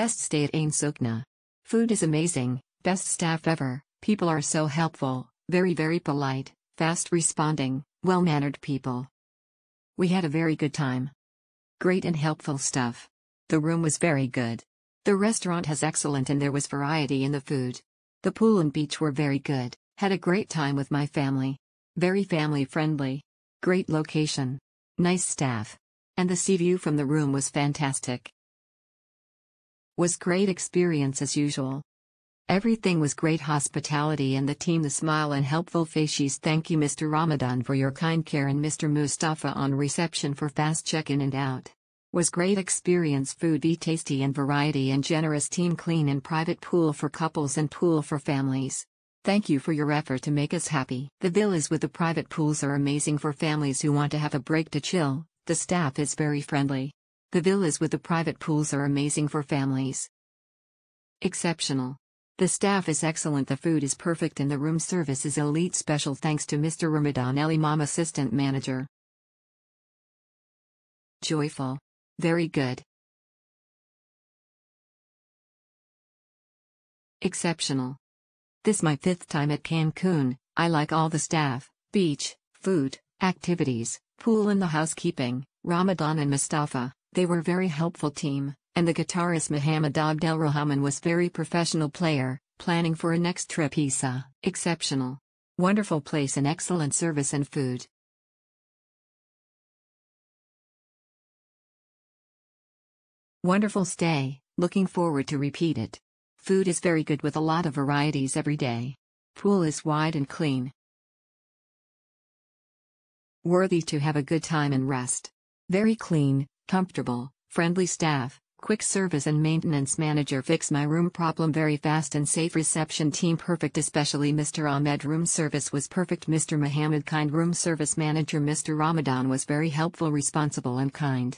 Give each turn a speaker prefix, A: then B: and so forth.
A: Best stay at Ain Sokhna. Food is amazing, best staff ever, people are so helpful, very very polite, fast responding, well mannered people. We had a very good time. Great and helpful stuff. The room was very good. The restaurant has excellent and there was variety in the food. The pool and beach were very good, had a great time with my family. Very family friendly. Great location. Nice staff. And the sea view from the room was fantastic. Was great experience as usual. Everything was great hospitality and the team the smile and helpful faces thank you Mr. Ramadan for your kind care and Mr. Mustafa on reception for fast check-in and out. Was great experience food be tasty and variety and generous team clean and private pool for couples and pool for families. Thank you for your effort to make us happy. The villas with the private pools are amazing for families who want to have a break to chill, the staff is very friendly. The villas with the private pools are amazing for families. Exceptional. The staff is excellent, the food is perfect, and the room service is elite. Special thanks to Mr. Ramadan Ali Mom, Assistant Manager. Joyful. Very good. Exceptional. This my fifth time at Cancun. I like all the staff, beach, food, activities, pool and the housekeeping, Ramadan and Mustafa. They were very helpful team, and the guitarist Muhammad Abdel Rahman was very professional player, planning for a next trip Isa, exceptional. Wonderful place and excellent service and food. Wonderful stay, looking forward to repeat it. Food is very good with a lot of varieties every day. Pool is wide and clean. Worthy to have a good time and rest. Very clean, comfortable, friendly staff, quick service and maintenance manager fix my room problem very fast and safe reception team perfect especially Mr. Ahmed room service was perfect Mr. Muhammad kind room service manager Mr. Ramadan was very helpful responsible and kind.